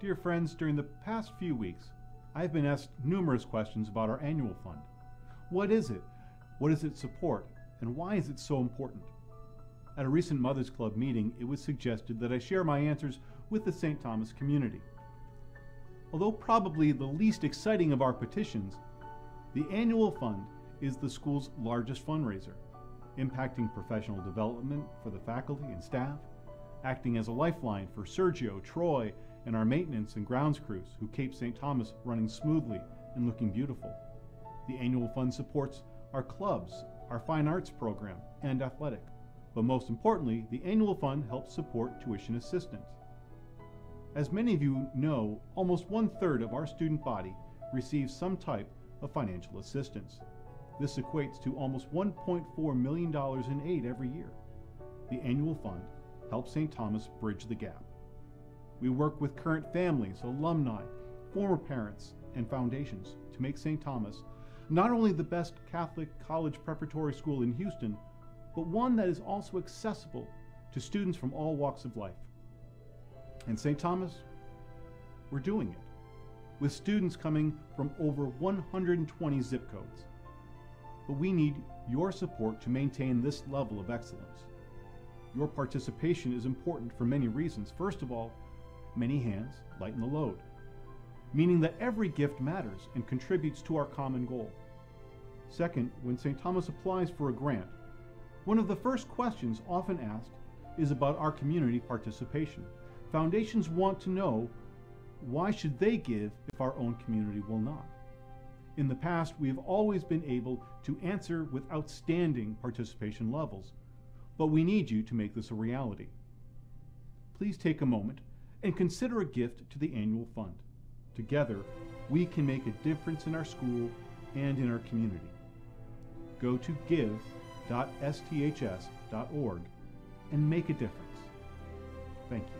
Dear friends, during the past few weeks, I have been asked numerous questions about our annual fund. What is it? What does it support? And why is it so important? At a recent Mothers Club meeting, it was suggested that I share my answers with the St. Thomas community. Although probably the least exciting of our petitions, the annual fund is the school's largest fundraiser, impacting professional development for the faculty and staff, acting as a lifeline for Sergio, Troy, and our maintenance and grounds crews who keep St. Thomas running smoothly and looking beautiful. The annual fund supports our clubs, our fine arts program, and athletic. But most importantly, the annual fund helps support tuition assistance. As many of you know, almost one third of our student body receives some type of financial assistance. This equates to almost $1.4 million in aid every year. The annual fund helps St. Thomas bridge the gap. We work with current families, alumni, former parents, and foundations to make St. Thomas not only the best Catholic college preparatory school in Houston, but one that is also accessible to students from all walks of life. And St. Thomas, we're doing it, with students coming from over 120 zip codes. But we need your support to maintain this level of excellence. Your participation is important for many reasons. First of all, many hands lighten the load, meaning that every gift matters and contributes to our common goal. Second, when St. Thomas applies for a grant, one of the first questions often asked is about our community participation. Foundations want to know why should they give if our own community will not? In the past, we have always been able to answer with outstanding participation levels, but we need you to make this a reality. Please take a moment and consider a gift to the annual fund. Together, we can make a difference in our school and in our community. Go to give.sths.org and make a difference. Thank you.